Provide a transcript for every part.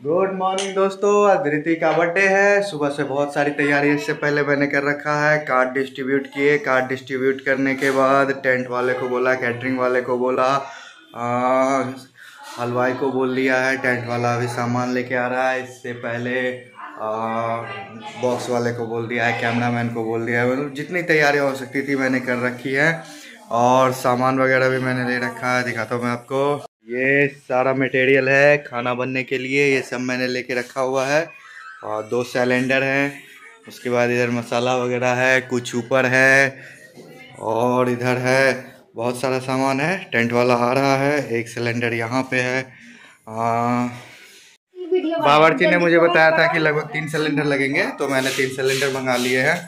Good morning दोस्तों। आज धृति का बर्थडे है। सुबह से बहुत सारी तैयारी इससे पहले मैंने कर रखा है। कार्ड डिस्ट्रीब्यूट किए। कार्ड डिस्ट्रीब्यूट करने के बाद टेंट वाले को बोला कैटरिंग वाले को बोला हलवाई को बोल दिया है। टेंट वाला अभी सामान लेके आ रहा है। इससे पहले बॉक्स वाले को बोल दिया है। कैमरामैन को बोल दिया है। मतलब जितनी तैयारी हो सकती थी मैंने कर रखी है। और सामान वगैरह भी मैंने ले रखा है। दिखाता हूँ मैं आपको। ये सारा मटेरियल है खाना बनने के लिए, ये सब मैंने लेके रखा हुआ है। और दो सिलेंडर हैं, उसके बाद इधर मसाला वगैरह है, कुछ ऊपर है, और इधर है, बहुत सारा सामान है, टेंट वाला आ रहा है, एक सिलेंडर यहाँ पे है। बावर्ची ने मुझे बताया था कि लगभग तीन सिलेंडर लगेंगे तो मैंने तीन सिलेंडर मंगा लिए हैं,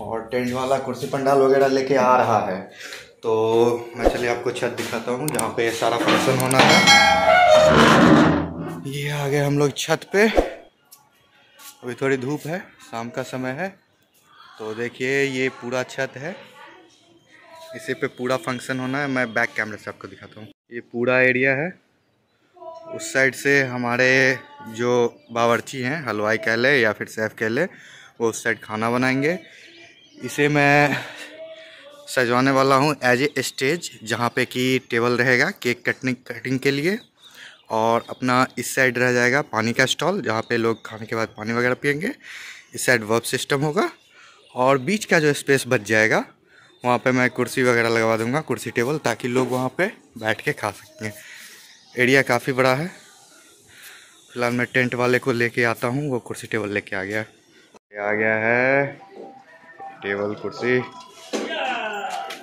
और टेंट वाला कुर्सी पंडाल वगैरह लेके आ रहा है। तो मैं चलिए आपको छत दिखाता हूँ, जहाँ पे सारा फ़ंक्शन होना है ये आ गए हम लोग छत पे। अभी थोड़ी धूप है, शाम का समय है। तो देखिए, ये पूरा छत है। इसी पे पूरा फ़ंक्शन होना है। मैं बैक कैमरे से आपको दिखाता हूँ। ये पूरा एरिया है। उस साइड से हमारे जो बावर्ची हैं, हलवाई कह ले या फिर सेफ़ कह ले, वो उस साइड खाना बनाएँगे। इसे मैं सजवाने वाला हूँ एज ए स्टेज जहाँ पे कि टेबल रहेगा केक कटने कटिंग के लिए। और अपना इस साइड रह जाएगा पानी का स्टॉल जहाँ पे लोग खाने के बाद पानी वगैरह पियेंगे। इस साइड वर्क सिस्टम होगा। और बीच का जो स्पेस बच जाएगा, वहाँ पे मैं कुर्सी वगैरह लगवा दूँगा, कुर्सी टेबल ताकि लोग वहाँ पे बैठ के खा सकें एरिया काफ़ी बड़ा है। फ़िलहाल मैं टेंट वाले को लेके आता हूँ, वो कुर्सी टेबल लेके आ गया। आ गया है टेबल कुर्सी।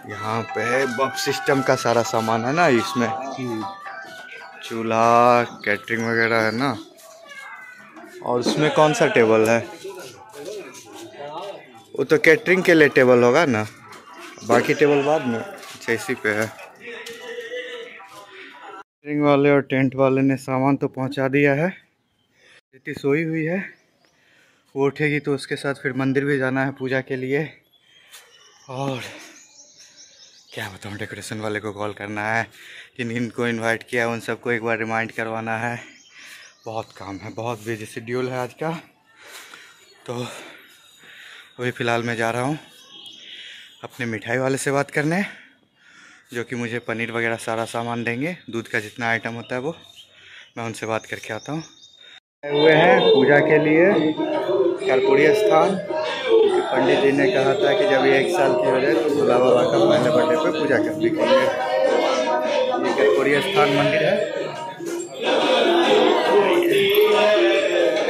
यहाँ पे बफ सिस्टम का सारा सामान है ना इसमें। चूल्हा कैटरिंग वगैरह है ना। और उसमें कौन सा टेबल है? वो तो कैटरिंग के लिए टेबल होगा ना। बाकी टेबल बाद में अच्छा इसी पे है। कैटरिंग वाले और टेंट वाले ने सामान तो पहुँचा दिया है। इतनी सोई हुई है। वो उठेगी तो उसके साथ फिर मंदिर भी जाना है पूजा के लिए। और क्या बताऊँ डेकोरेशन वाले को कॉल करना है किन किन को इनवाइट किया, उन सबको एक बार रिमाइंड करवाना है। बहुत काम है, बहुत बिज़ी शेड्यूल है आज का। तो अभी फ़िलहाल मैं जा रहा हूँ अपने मिठाई वाले से बात करने, जो कि मुझे पनीर वगैरह सारा सामान देंगे, दूध का जितना आइटम होता है वो, मैं उनसे बात करके आता हूँ। हुए हैं पूजा के लिए कर्पूरी स्थान। पंडित जी ने कहा था कि जब ये एक साल की हो जाए तो भोला बाबा का पहले बर्थडे पे पूजा कर दिखेंगे ये कर्पूरी स्थान मंदिर है?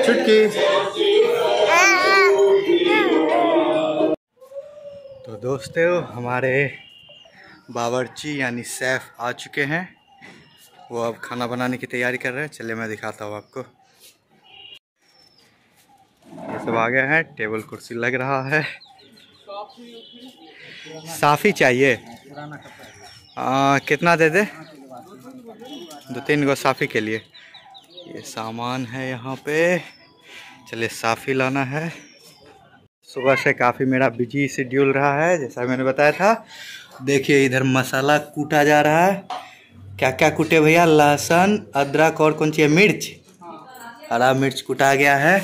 छुटकी तो दोस्तों, हमारे बावर्ची यानी सैफ आ चुके हैं। वो अब खाना बनाने की तैयारी कर रहे हैं। चलिए मैं दिखाता हूँ आपको। सब आ गया है टेबल कुर्सी लग रहा है। साफ़ी चाहिए। आ, कितना दे दे? दो तीन गो साफ़ी के लिए। ये सामान है यहाँ पे। चलिए साफ़ी लाना है। सुबह से काफ़ी मेरा बिज़ी शेड्यूल रहा है जैसा मैंने बताया था। देखिए इधर मसाला कूटा जा रहा है। क्या क्या कूटे भैया? लहसुन अदरक और कौन सी मिर्च। हरा मिर्च कूटा गया है।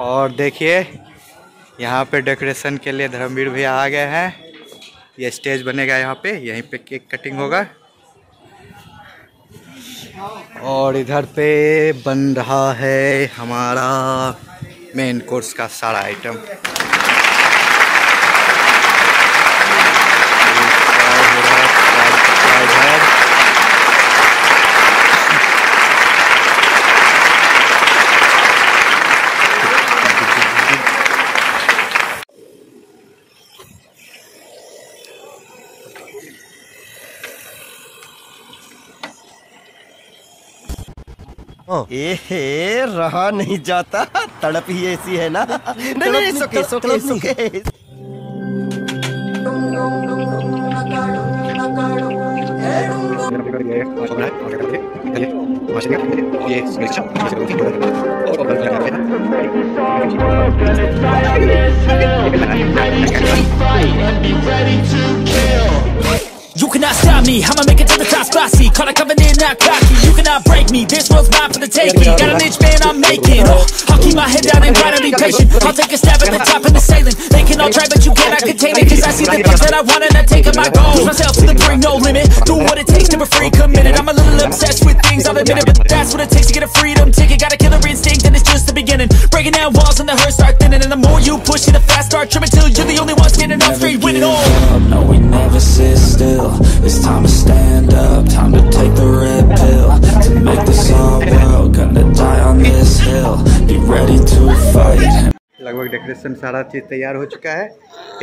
और देखिए, यहाँ पे डेकोरेशन के लिए धर्मवीर भैया आ गए हैं। ये स्टेज बनेगा यहाँ पे, यहीं पे केक कटिंग होगा। और इधर पे बन रहा है हमारा मेन कोर्स का सारा आइटम ए रहा नहीं जाता। तड़प ही ऐसी है ना। नहीं नहीं सोके सोके सोके You cannot stop me. I'ma make it to the top spicy. Call it coming in, not cocky. You cannot break me. This world's mine for the taking. Got an inch man, I'm making. Oh, I'll keep my head down and grind and be patient. I'll take a stab at the top of the ceiling. They can all try, but you cannot contain it. Cause I see the things that I want and I take up my goals. Myself to the brink, no limit. Do what it takes to be free, committed. I'm a little obsessed with things, I'll admit it. But that's what it takes to get a freedom ticket. Got a killer instinct and it's just the beginning. Breaking down walls and the hurt start thinning. And the more you push it, the fast start trimming till you're the only one standing up straight, winning all. No, we never sit still. It's time to stand up, time to take the red pill. To make this all world, gonna die on this hill. Be ready to fight. लगभग decoration सारा चीज़ तैयार हो चुका है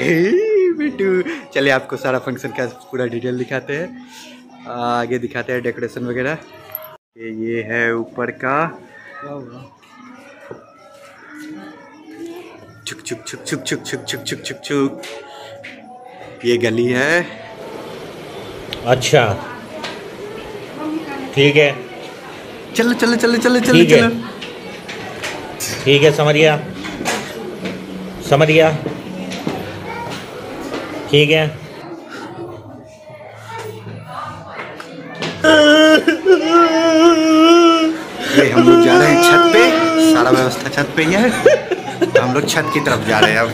ए, बिट्टू चलिए आपको सारा फंक्शन का पूरा डिटेल दिखाते हैं आगे दिखाते हैं डेकोरेशन वगैरह ये ये है ऊपर का छुक छुक छुक छुक छुक छुक छुक छुक छुक छुक। ये गली है। अच्छा। ठीक है। चलो चलो चलो चलो चलो ठीक है। चलो। ठीक है समरिया। समरिया। ठीक है। ये हम लोग जा रहे हैं छत पे। सारा व्यवस्था छत पे ही है। हम लोग छत की तरफ़ जा रहे हैं अब।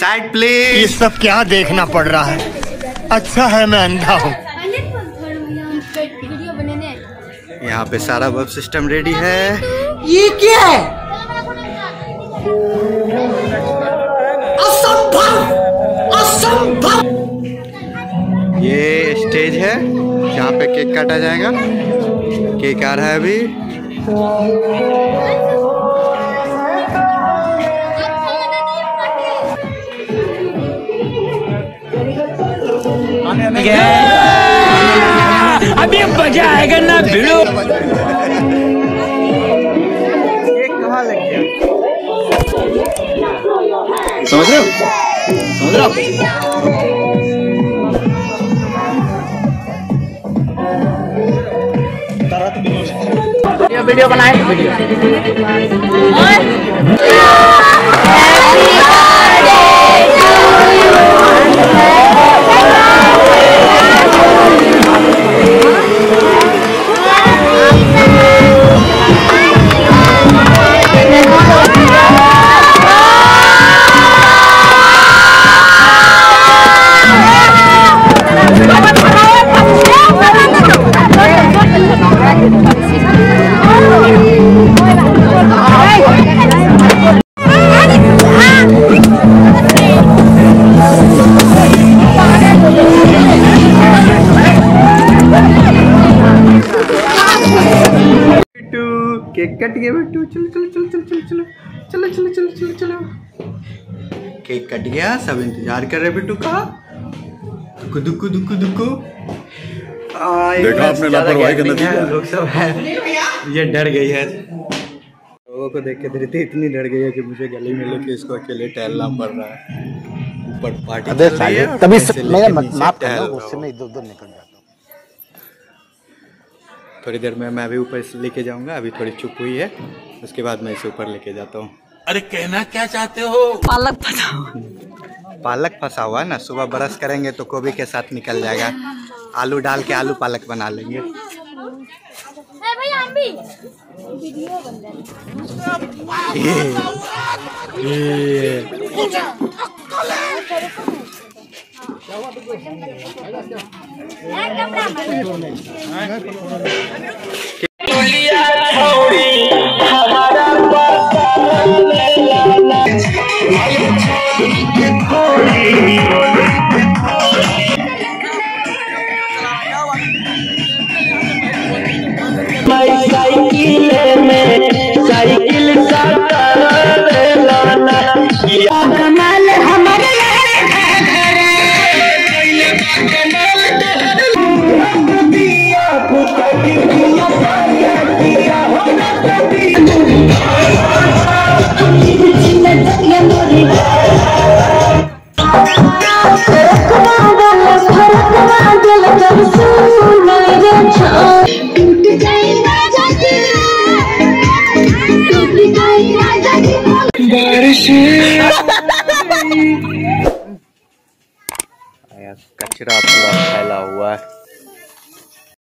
साइड प्लीज़ ये सब क्या देखना पड़ रहा है? अच्छा है मैं अंधा हूँ। वीडियो बनाने आए। यहाँ पे सारा बब सिस्टम रेडी है। ये क्या है? असंभव! असंभव! ये स्टेज है जहाँ पे केक काटा जाएगा। केक आ रहा है अभी। अभी मज़ा आएगा ना भिड़ो समझ रहे हो? समझ रहे हो वीडियो बनाए तो वीडियो। केक कट गया सब इंतज़ार कर रहे बिट्टू का। दुकु दुकु दुकु दुकु। देखा आपने लापरवाही का नतीजा? लोग सब है। ये डर गई है। लोगों को देख के धरती इतनी डर गई है कि मुझे गली में लेके इसको अकेले टहलना पड़ रहा है। ऊपर पार्टी है और तभी मैं मैं माफ़ टहल करना रहा उससे इधर उधर निकल जाता हूँ। थोड़ी देर में मैं भी ऊपर इसे लेके जाऊँगा अभी थोड़ी चुप हुई है उसके बाद मैं इसे ऊपर लेके जाता हूँ। अरे कहना क्या चाहते हो? पालक फंसा हुआ। है ना? सुबह ब्रश करेंगे तो गोभी के साथ निकल जाएगा। आलू डाल के आलू पालक बना लेंगे।